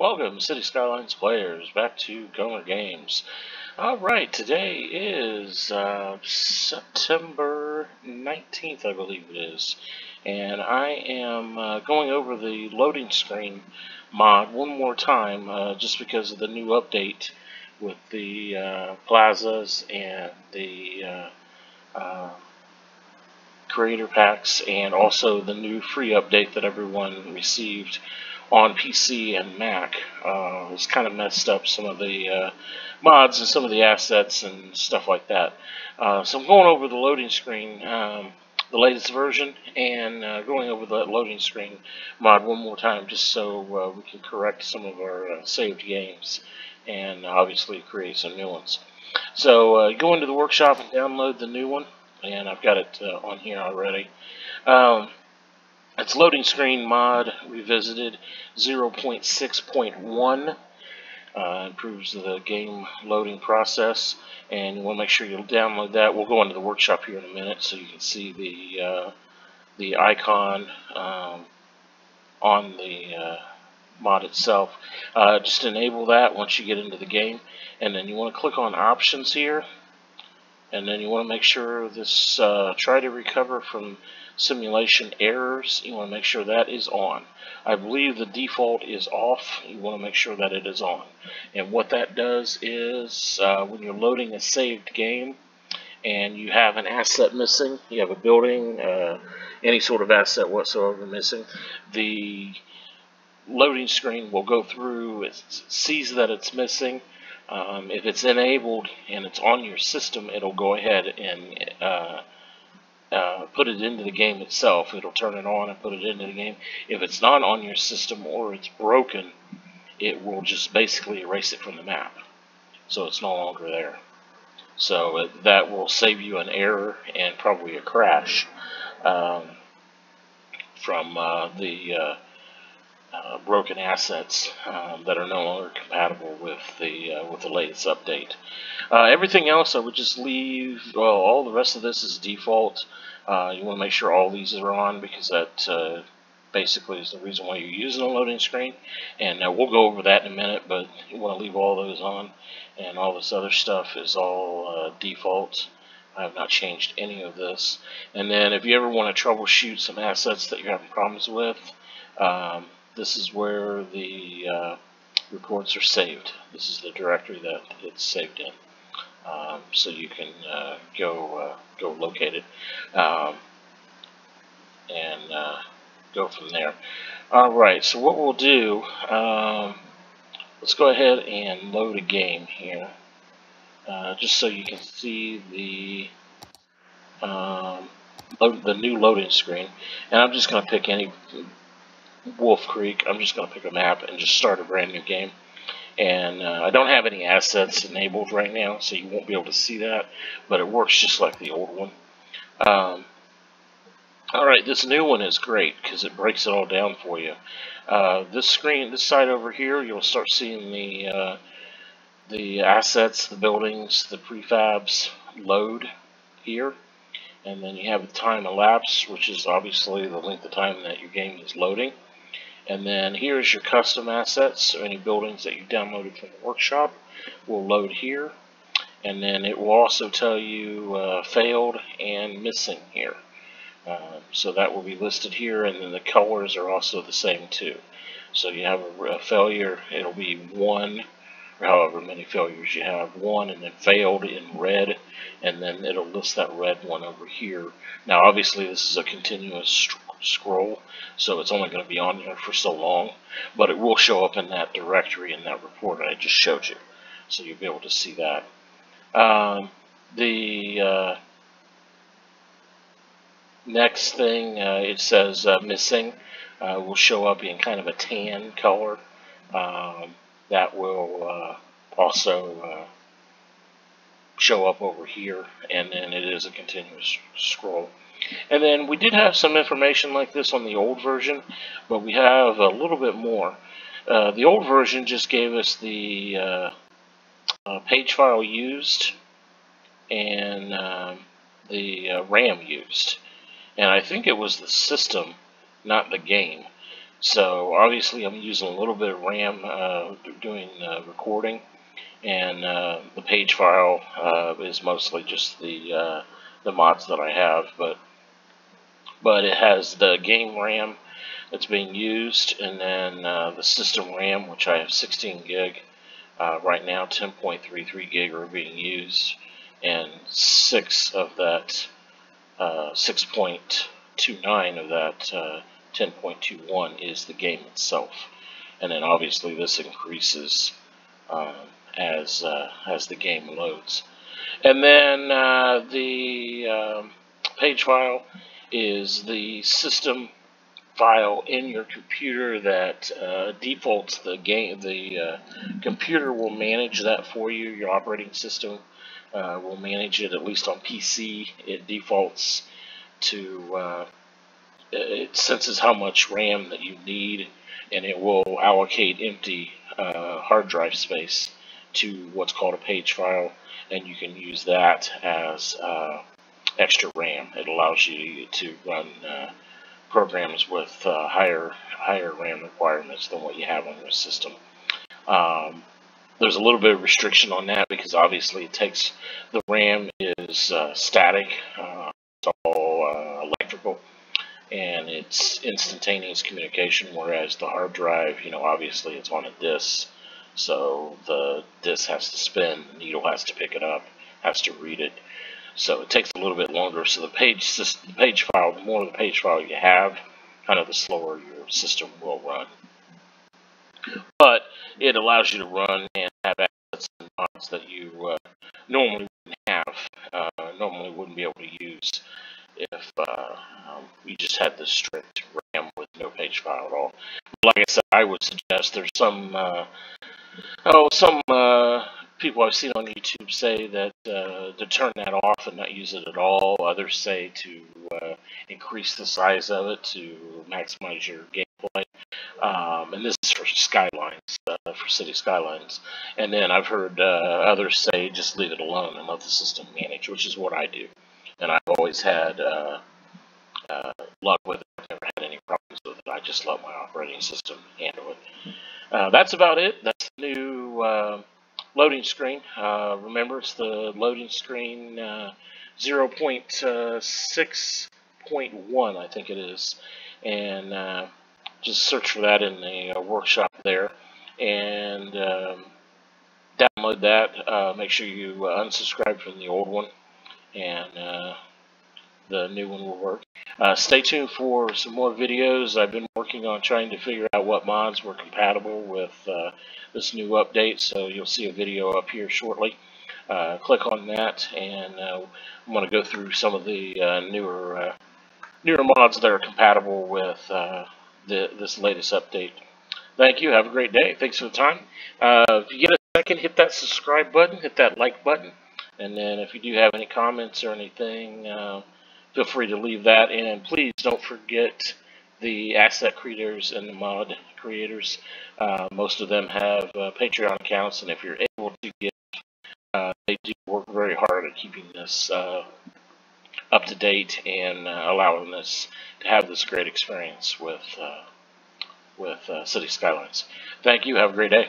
Welcome, City Skylines players, back to Gomer Games. Alright, today is uh, September 19th, I believe it is. And I am uh, going over the loading screen mod one more time, uh, just because of the new update with the uh, plazas and the uh, uh, creator packs, and also the new free update that everyone received on PC and Mac. Uh, it's kind of messed up some of the uh, mods and some of the assets and stuff like that. Uh, so I'm going over the loading screen, um, the latest version, and uh, going over the loading screen mod one more time just so uh, we can correct some of our uh, saved games and obviously create some new ones. So go into the workshop and download the new one, and I've got it on here already. Um, it's loading screen mod revisited 0.6.1. Uh, improves the game loading process and you want to make sure you download that. We'll go into the workshop here in a minute so you can see the uh, the icon um, on the uh, mod itself. Uh, just enable that once you get into the game and then you want to click on options here and then you want to make sure this uh, try to recover from simulation errors. You want to make sure that is on. I believe the default is off. You want to make sure that it is on. And what that does is uh, when you're loading a saved game and you have an asset missing you have a building uh, any sort of asset whatsoever missing the loading screen will go through. It sees that it's missing um, if it's enabled and it's on your system, it'll go ahead and uh, uh, put it into the game itself. It'll turn it on and put it into the game. If it's not on your system or it's broken, it will just basically erase it from the map. So it's no longer there. So uh, that will save you an error and probably a crash um, from uh, the uh, uh, broken assets um, that are no longer compatible with the uh, with the latest update. Uh, everything else I would just leave. Well, all the rest of this is default. Uh, you want to make sure all these are on because that uh, basically is the reason why you're using a loading screen. And uh, we'll go over that in a minute, but you want to leave all those on, and all this other stuff is all default. I have not changed any of this. And then if you ever want to troubleshoot some assets that you're having problems with, um, this is where the uh, reports are saved. This is the directory that it's saved in. Um, so you can uh, go uh, go locate it um, and uh, go from there. All right. So what we'll do, um, let's go ahead and load a game here, uh, just so you can see the um, load, the new loading screen. And I'm just going to pick any Wolf Creek. I'm just going to pick a map and just start a brand new game. And uh, I don't have any assets enabled right now, so you won't be able to see that, but it works just like the old one. Um, Alright, this new one is great because it breaks it all down for you. Uh, this screen, this side over here, you'll start seeing the uh, the assets, the buildings, the prefabs load here and then you have the time elapsed, which is obviously the length of time that your game is loading. And then here's your custom assets, so any buildings that you downloaded from the workshop will load here. And then it will also tell you uh, failed and missing here. Uh, so that will be listed here, and then the colors are also the same too. So you have a, a failure, it'll be one, or however many failures you have, one, and then failed in red, and then it'll list that red one over here. Now obviously this is a continuous scroll, so it's only going to be on there for so long, but it will show up in that directory in that report I just showed you. So you'll be able to see that. Um, the uh, next thing, uh, it says uh, missing, uh, will show up in kind of a tan color. Um, that will uh, also uh, show up over here, and then it is a continuous scroll. And then we did have some information like this on the old version, but we have a little bit more. Uh, the old version just gave us the uh, uh, page file used and um, the uh, RAM used. And I think it was the system, not the game. So obviously I'm using a little bit of RAM uh, doing uh, recording and the page file is mostly just the the mods that I have but but it has the game RAM that's being used and then uh, the system RAM which I have 16 gig uh, right now 10.33 gig are being used. And 6 of that uh, 6.29 of that 10.21 is the game itself. And then obviously this increases um, as uh, as the game loads. And then uh, the um, page file is the system file in your computer that uh, defaults the game. The uh, computer will manage that for you. Your operating system uh, will manage it. At least on PC, it defaults to. Uh, it senses how much RAM that you need, and it will allocate empty hard drive space to what's called a page file, and you can use that as uh, extra RAM. It allows you to run uh, programs with uh, higher higher RAM requirements than what you have on your system. Um, there's a little bit of restriction on that because obviously it takes the RAM is uh, static, uh, it's all uh, electrical, and it's instantaneous communication. Whereas the hard drive, you know, obviously it's on a disk so the disc has to spin, the needle has to pick it up, has to read it. So it takes a little bit longer. So the page the page file, the more the page file you have, kind of the slower your system will run. But it allows you to run and have assets and mods that you uh, normally wouldn't have, uh, normally wouldn't be able to use if uh, um, you just had the strict RAM with no page file at all. Like I said, I would suggest there's some uh, Oh, some uh, people I've seen on YouTube say that uh, to turn that off and not use it at all. Others say to uh, increase the size of it to maximize your gameplay. Um, and this is for Skylines, uh, for City Skylines. And then I've heard uh, others say just leave it alone and let the system manage, which is what I do. And I've always had uh, luck with it. I've never had any problems with it. I just let my operating system handle it. Uh, that's about it. That's the new uh, loading screen. Uh, remember, it's the loading screen uh, 0.6.1, I think it is. And uh, just search for that in the uh, workshop there. And um, download that. make sure you unsubscribe from the old one. And the new one will work. Uh, stay tuned for some more videos. I've been working on trying to figure out what mods were compatible with uh, this new update, so you'll see a video up here shortly. Uh, click on that, and uh, I'm going to go through some of the uh, newer uh, newer mods that are compatible with the, this latest update. Thank you. Have a great day. Thanks for the time. if you get a second, hit that subscribe button, hit that like button, and then if you do have any comments or anything, feel free to leave that. And please don't forget the asset creators and the mod creators. Uh, most of them have uh, Patreon accounts, and if you're able to get, uh, they do work very hard at keeping this uh, up to date and uh, allowing us to have this great experience with uh, with City Skylines. Thank you. Have a great day.